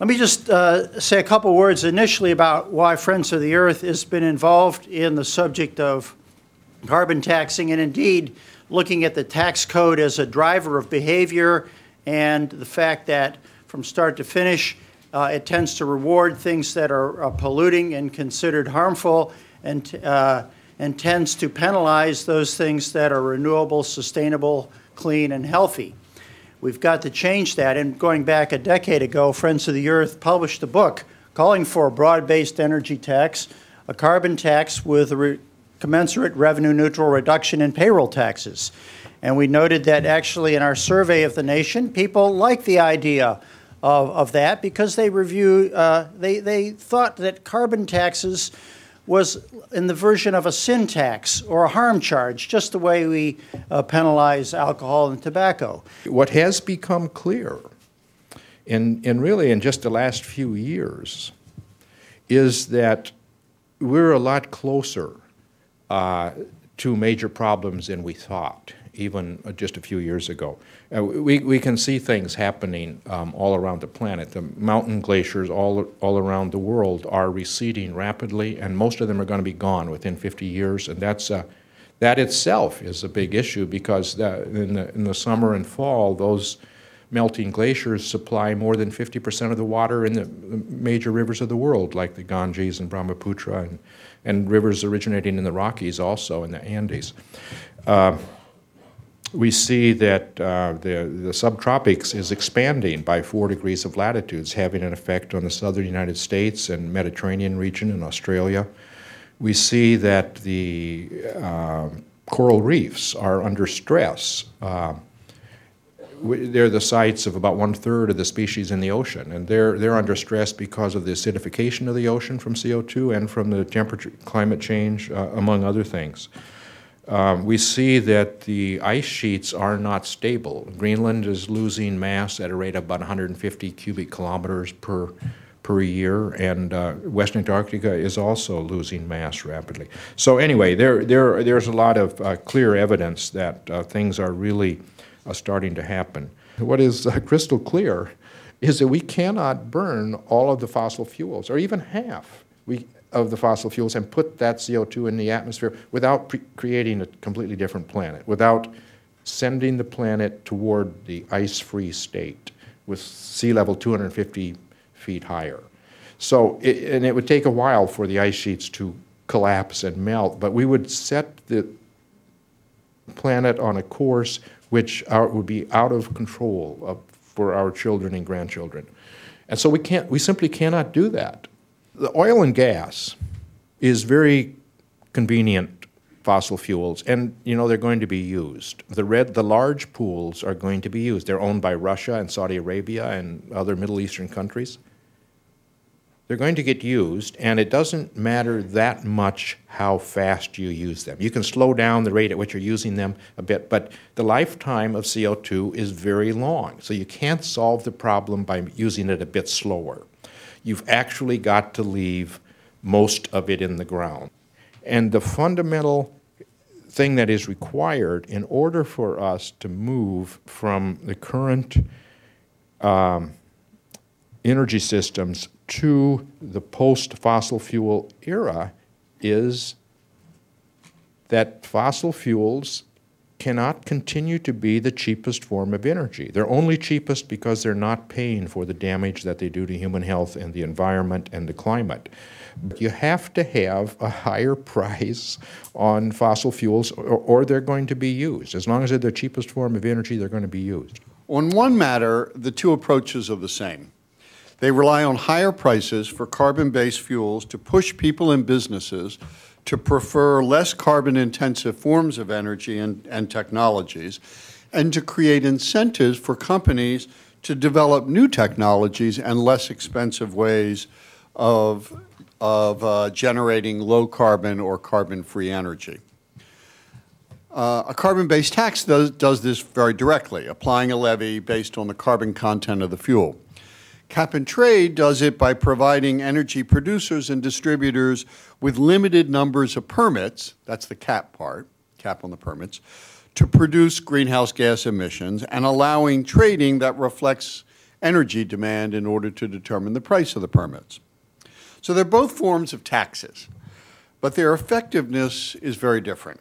Let me just uh, say a couple words initially about why Friends of the Earth has been involved in the subject of carbon taxing and indeed looking at the tax code as a driver of behavior and the fact that from start to finish uh, it tends to reward things that are uh, polluting and considered harmful and, uh, and tends to penalize those things that are renewable, sustainable, clean, and healthy. We've got to change that. And going back a decade ago, Friends of the Earth published a book calling for a broad based energy tax, a carbon tax with a commensurate revenue neutral reduction in payroll taxes. And we noted that actually in our survey of the nation, people like the idea of, of that because they review, uh, they, they thought that carbon taxes was in the version of a sin tax or a harm charge, just the way we uh, penalize alcohol and tobacco. What has become clear, in, in really in just the last few years, is that we're a lot closer uh, to major problems than we thought, even just a few years ago. Uh, we, we can see things happening um, all around the planet. The mountain glaciers all, all around the world are receding rapidly, and most of them are going to be gone within 50 years. And that's, uh, that itself is a big issue because the, in, the, in the summer and fall, those melting glaciers supply more than 50% of the water in the major rivers of the world, like the Ganges and Brahmaputra, and, and rivers originating in the Rockies also, in the Andes. Uh, we see that uh, the, the subtropics is expanding by four degrees of latitudes, having an effect on the southern United States and Mediterranean region and Australia. We see that the uh, coral reefs are under stress. Uh, they're the sites of about one third of the species in the ocean, and they're they're under stress because of the acidification of the ocean from CO2 and from the temperature, climate change, uh, among other things um, we see that the ice sheets are not stable. Greenland is losing mass at a rate of about 150 cubic kilometers per per year, and uh, Western Antarctica is also losing mass rapidly. So anyway, there, there, there's a lot of uh, clear evidence that uh, things are really starting to happen. What is uh, crystal clear is that we cannot burn all of the fossil fuels, or even half. We, of the fossil fuels and put that CO2 in the atmosphere without creating a completely different planet, without sending the planet toward the ice-free state with sea level 250 feet higher. So, it, and it would take a while for the ice sheets to collapse and melt, but we would set the planet on a course which are, would be out of control of, for our children and grandchildren. And so we can't, we simply cannot do that. The oil and gas is very convenient fossil fuels, and you know they're going to be used. The red, the large pools are going to be used. They're owned by Russia and Saudi Arabia and other Middle Eastern countries. They're going to get used, and it doesn't matter that much how fast you use them. You can slow down the rate at which you're using them a bit, but the lifetime of CO2 is very long, so you can't solve the problem by using it a bit slower you've actually got to leave most of it in the ground. And the fundamental thing that is required in order for us to move from the current um, energy systems to the post fossil fuel era is that fossil fuels cannot continue to be the cheapest form of energy. They're only cheapest because they're not paying for the damage that they do to human health and the environment and the climate. You have to have a higher price on fossil fuels or, or they're going to be used. As long as they're the cheapest form of energy, they're going to be used. On one matter, the two approaches are the same. They rely on higher prices for carbon-based fuels to push people and businesses to prefer less carbon intensive forms of energy and, and technologies, and to create incentives for companies to develop new technologies and less expensive ways of, of uh, generating low carbon or carbon free energy. Uh, a carbon-based tax does, does this very directly, applying a levy based on the carbon content of the fuel. Cap and trade does it by providing energy producers and distributors with limited numbers of permits, that's the cap part, cap on the permits, to produce greenhouse gas emissions and allowing trading that reflects energy demand in order to determine the price of the permits. So they're both forms of taxes, but their effectiveness is very different.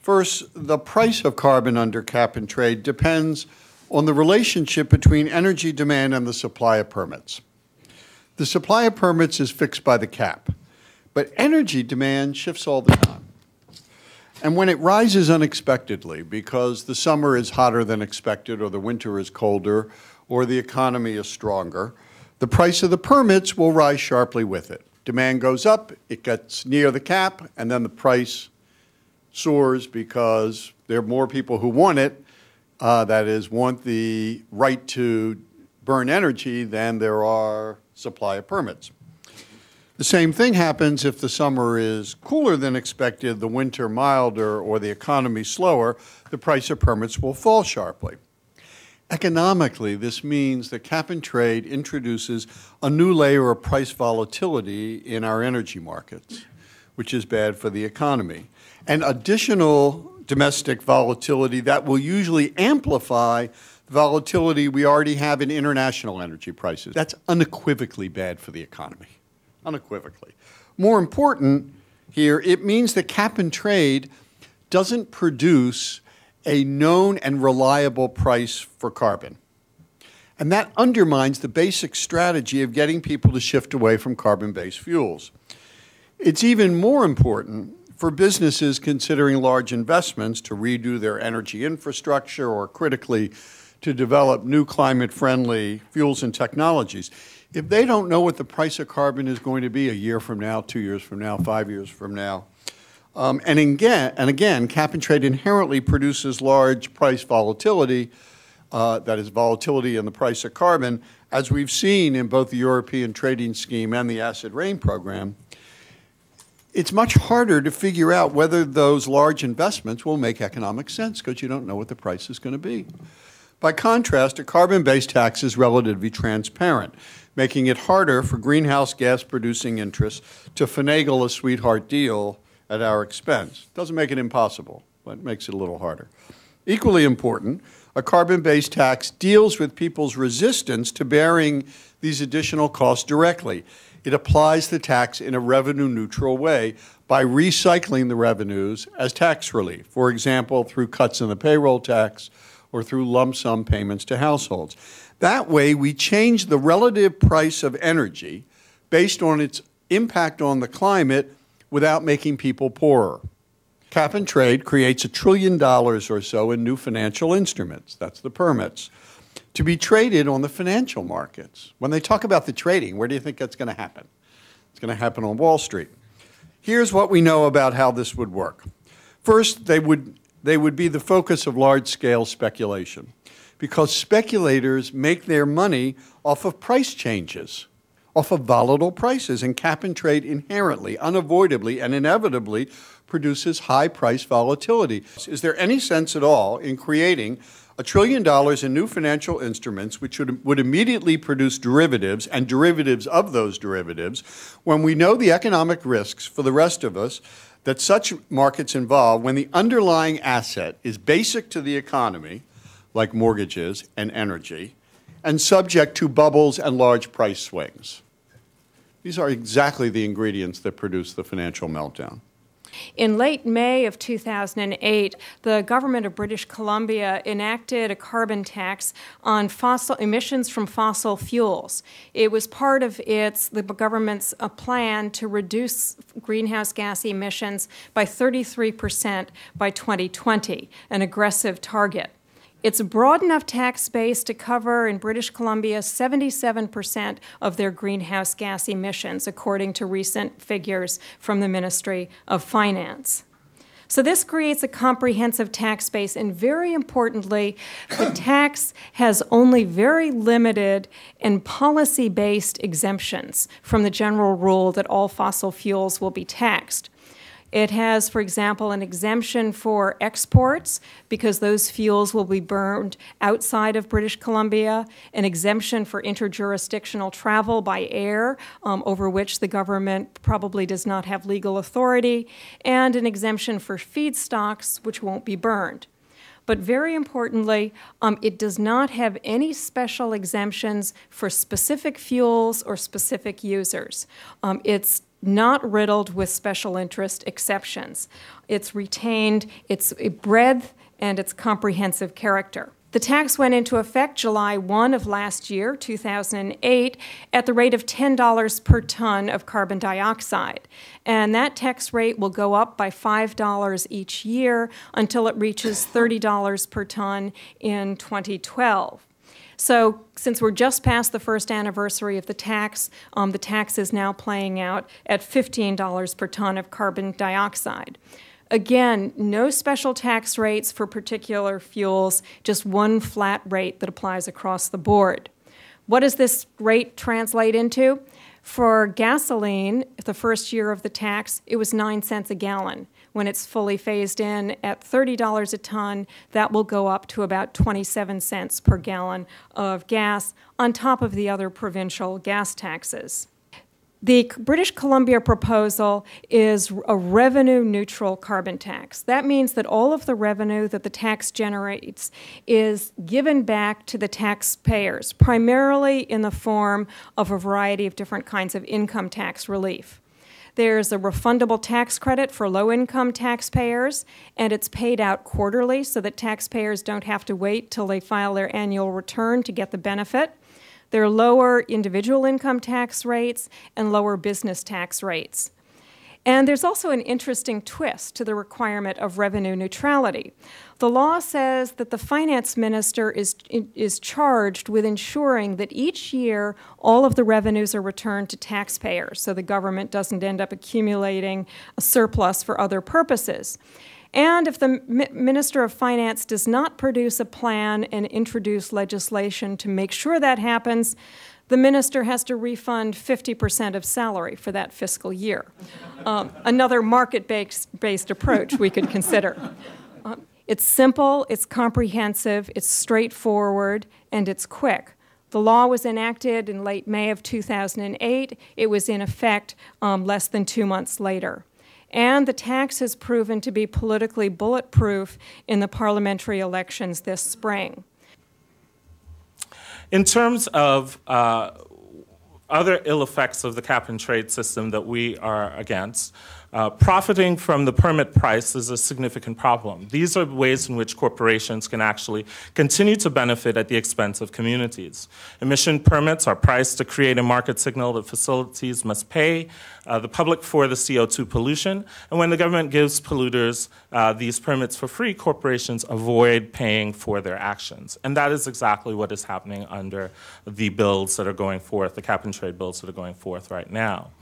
First, the price of carbon under cap and trade depends on the relationship between energy demand and the supply of permits. The supply of permits is fixed by the cap, but energy demand shifts all the time. And when it rises unexpectedly because the summer is hotter than expected or the winter is colder or the economy is stronger, the price of the permits will rise sharply with it. Demand goes up, it gets near the cap, and then the price soars because there are more people who want it, uh, that is, want the right to burn energy than there are supply of permits. The same thing happens if the summer is cooler than expected, the winter milder, or the economy slower, the price of permits will fall sharply. Economically, this means that cap and trade introduces a new layer of price volatility in our energy markets, which is bad for the economy. And additional domestic volatility that will usually amplify the volatility we already have in international energy prices. That's unequivocally bad for the economy unequivocally. More important here, it means that cap and trade doesn't produce a known and reliable price for carbon. And that undermines the basic strategy of getting people to shift away from carbon-based fuels. It's even more important for businesses considering large investments to redo their energy infrastructure or critically to develop new climate-friendly fuels and technologies if they don't know what the price of carbon is going to be a year from now, two years from now, five years from now, um, and again, and again, cap and trade inherently produces large price volatility, uh, that is volatility in the price of carbon, as we've seen in both the European trading scheme and the acid rain program. It's much harder to figure out whether those large investments will make economic sense because you don't know what the price is going to be. By contrast, a carbon-based tax is relatively transparent making it harder for greenhouse gas producing interests to finagle a sweetheart deal at our expense. Doesn't make it impossible, but makes it a little harder. Equally important, a carbon-based tax deals with people's resistance to bearing these additional costs directly. It applies the tax in a revenue neutral way by recycling the revenues as tax relief, for example, through cuts in the payroll tax or through lump sum payments to households. That way, we change the relative price of energy based on its impact on the climate without making people poorer. Cap and trade creates a trillion dollars or so in new financial instruments. That's the permits. To be traded on the financial markets. When they talk about the trading, where do you think that's going to happen? It's going to happen on Wall Street. Here's what we know about how this would work. First, they would, they would be the focus of large-scale speculation because speculators make their money off of price changes, off of volatile prices, and cap and trade inherently, unavoidably, and inevitably produces high price volatility. Is there any sense at all in creating a trillion dollars in new financial instruments, which would, would immediately produce derivatives and derivatives of those derivatives, when we know the economic risks for the rest of us that such markets involve when the underlying asset is basic to the economy, like mortgages and energy, and subject to bubbles and large price swings. These are exactly the ingredients that produce the financial meltdown. In late May of 2008, the government of British Columbia enacted a carbon tax on fossil emissions from fossil fuels. It was part of its the government's uh, plan to reduce greenhouse gas emissions by 33 percent by 2020, an aggressive target. It's a broad enough tax base to cover in British Columbia 77% of their greenhouse gas emissions, according to recent figures from the Ministry of Finance. So this creates a comprehensive tax base, and very importantly, the tax has only very limited and policy-based exemptions from the general rule that all fossil fuels will be taxed. It has, for example, an exemption for exports because those fuels will be burned outside of British Columbia, an exemption for interjurisdictional travel by air, um, over which the government probably does not have legal authority, and an exemption for feedstocks, which won't be burned. But very importantly, um, it does not have any special exemptions for specific fuels or specific users. Um, it's not riddled with special interest exceptions. It's retained its breadth and its comprehensive character. The tax went into effect July 1 of last year, 2008, at the rate of $10 per ton of carbon dioxide. And that tax rate will go up by $5 each year until it reaches $30 per ton in 2012. So, since we're just past the first anniversary of the tax, um, the tax is now playing out at $15 per ton of carbon dioxide. Again, no special tax rates for particular fuels, just one flat rate that applies across the board. What does this rate translate into? For gasoline, the first year of the tax, it was 9 cents a gallon. When it's fully phased in at $30 a ton, that will go up to about 27 cents per gallon of gas, on top of the other provincial gas taxes. The British Columbia proposal is a revenue neutral carbon tax. That means that all of the revenue that the tax generates is given back to the taxpayers, primarily in the form of a variety of different kinds of income tax relief. There's a refundable tax credit for low income taxpayers, and it's paid out quarterly so that taxpayers don't have to wait till they file their annual return to get the benefit. There are lower individual income tax rates and lower business tax rates. And there's also an interesting twist to the requirement of revenue neutrality. The law says that the finance minister is, is charged with ensuring that each year all of the revenues are returned to taxpayers so the government doesn't end up accumulating a surplus for other purposes. And if the Minister of Finance does not produce a plan and introduce legislation to make sure that happens, the minister has to refund 50% of salary for that fiscal year. Um, another market based approach we could consider. Um, it's simple, it's comprehensive, it's straightforward, and it's quick. The law was enacted in late May of 2008. It was in effect um, less than two months later and the tax has proven to be politically bulletproof in the parliamentary elections this spring. In terms of uh, other ill effects of the cap and trade system that we are against, uh, profiting from the permit price is a significant problem. These are ways in which corporations can actually continue to benefit at the expense of communities. Emission permits are priced to create a market signal that facilities must pay uh, the public for the CO2 pollution. And when the government gives polluters uh, these permits for free, corporations avoid paying for their actions. And that is exactly what is happening under the bills that are going forth, the cap and trade bills that are going forth right now.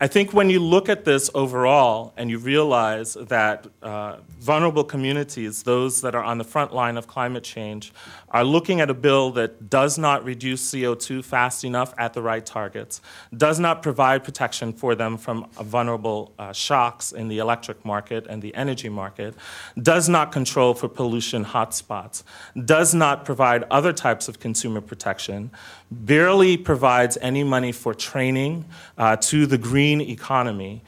I think when you look at this overall and you realize that uh, vulnerable communities, those that are on the front line of climate change, are looking at a bill that does not reduce CO2 fast enough at the right targets, does not provide protection for them from vulnerable uh, shocks in the electric market and the energy market, does not control for pollution hotspots, does not provide other types of consumer protection, barely provides any money for training uh, to the green economy,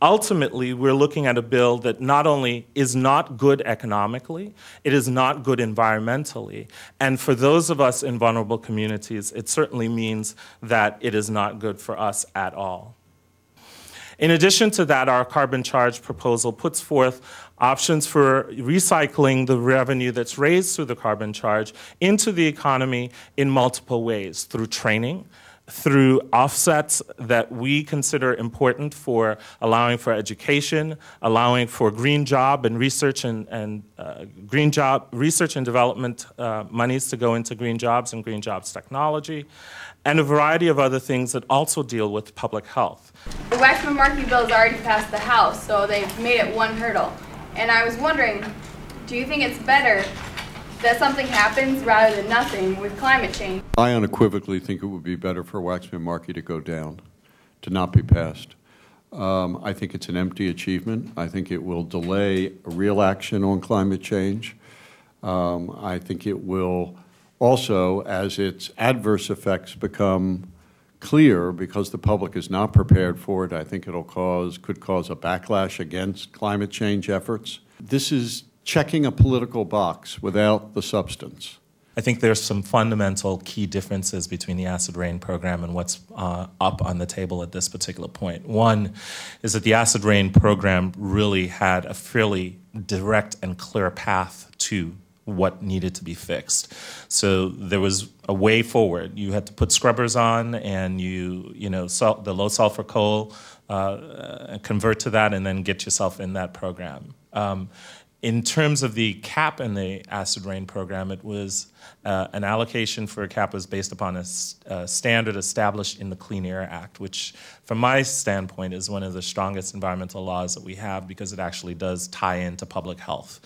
ultimately, we're looking at a bill that not only is not good economically, it is not good environmentally. And for those of us in vulnerable communities, it certainly means that it is not good for us at all. In addition to that, our carbon charge proposal puts forth options for recycling the revenue that's raised through the carbon charge into the economy in multiple ways through training, through offsets that we consider important for allowing for education, allowing for green job and research and, and uh, green job research and development uh, monies to go into green jobs and green jobs technology, and a variety of other things that also deal with public health. The Waxman-Markey bill has already passed the House, so they've made it one hurdle. And I was wondering, do you think it's better that something happens rather than nothing with climate change? I unequivocally think it would be better for Waxman-Markey to go down, to not be passed. Um, I think it's an empty achievement. I think it will delay real action on climate change. Um, I think it will also, as its adverse effects become clear because the public is not prepared for it, I think it'll cause, could cause a backlash against climate change efforts. This is checking a political box without the substance? I think there's some fundamental key differences between the acid rain program and what's uh, up on the table at this particular point. One is that the acid rain program really had a fairly direct and clear path to what needed to be fixed. So there was a way forward. You had to put scrubbers on, and you you know sal- the low sulfur coal, uh, convert to that, and then get yourself in that program. Um, in terms of the cap in the acid rain program, it was uh, an allocation for a cap was based upon a, a, standard established in the Clean Air Act, which, from my standpoint, is one of the strongest environmental laws that we have because it actually does tie into public health.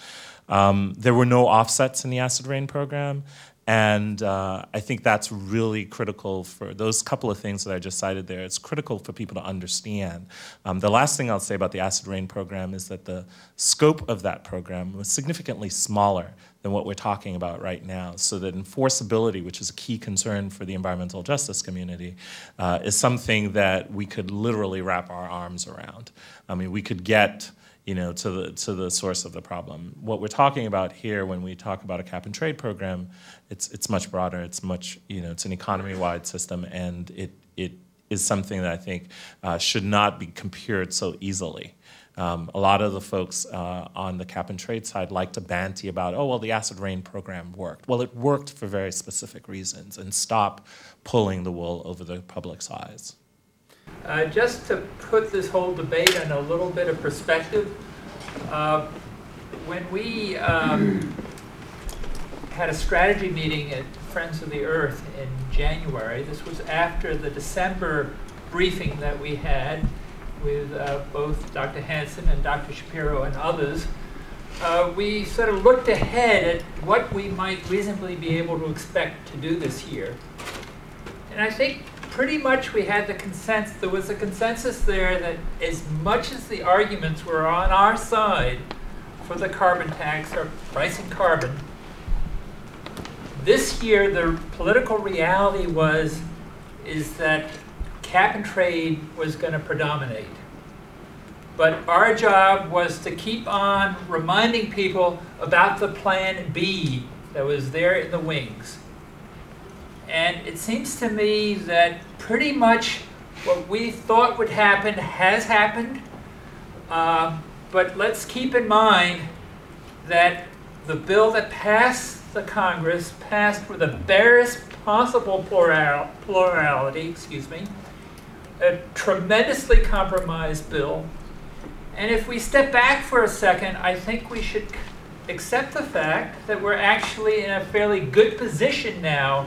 Um, there were no offsets in the acid rain program, and uh, I think that's really critical for those couple of things that I just cited there. It's critical for people to understand. Um, the last thing I'll say about the acid rain program is that the scope of that program was significantly smaller than what we're talking about right now. So that enforceability, which is a key concern for the environmental justice community, uh, is something that we could literally wrap our arms around. I mean, we could get you know, to the to the source of the problem. What we're talking about here, when we talk about a cap and trade program, it's it's much broader. It's much you know, it's an economy-wide system, and it it is something that I think uh, should not be compared so easily. Um, a lot of the folks uh, on the cap and trade side like to banty about, oh well, the acid rain program worked. Well, it worked for very specific reasons, and stop pulling the wool over the public's eyes. Uh, just to put this whole debate in a little bit of perspective, uh, when we um, had a strategy meeting at Friends of the Earth in January, this was after the December briefing that we had with uh, both Dr. Hansen and Dr. Shapiro and others, uh, we sort of looked ahead at what we might reasonably be able to expect to do this year. And I think pretty much we had the consensus, there was a consensus there that as much as the arguments were on our side for the carbon tax or pricing carbon, this year the political reality was is that cap and trade was going to predominate. But our job was to keep on reminding people about the plan B that was there in the wings. And it seems to me that pretty much what we thought would happen has happened. Uh, but let's keep in mind that the bill that passed the Congress passed with the barest possible plural, plurality, excuse me, a tremendously compromised bill. And if we step back for a second, I think we should accept the fact that we're actually in a fairly good position now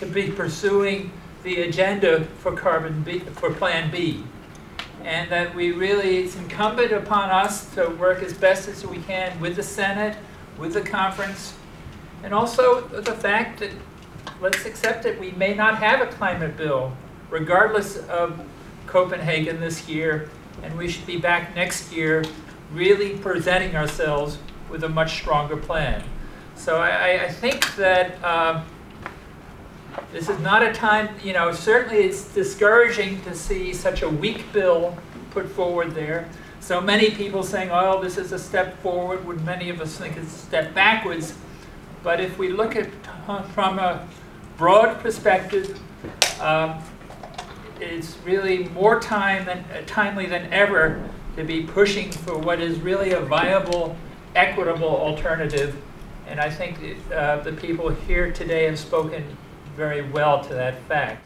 to be pursuing the agenda for carbon B, for Plan B. And that we really, it's incumbent upon us to work as best as we can with the Senate, with the conference, and also the fact that, let's accept it, we may not have a climate bill, regardless of Copenhagen this year, and we should be back next year really presenting ourselves with a much stronger plan. So I, I think that uh, this is not a time, you know, certainly it's discouraging to see such a weak bill put forward there. So many people saying, oh, this is a step forward, when many of us think it's a step backwards. But if we look at from a broad perspective, um, it's really more time than, uh, timely than ever to be pushing for what is really a viable, equitable alternative. And I think uh, the people here today have spoken very well to that fact.